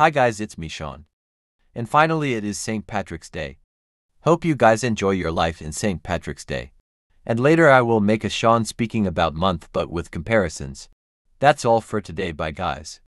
Hi guys, it's me Sean. And finally it is St. Patrick's Day. Hope you guys enjoy your life in St. Patrick's Day. And later I will make a Sean speaking about month but with comparisons. That's all for today bye guys.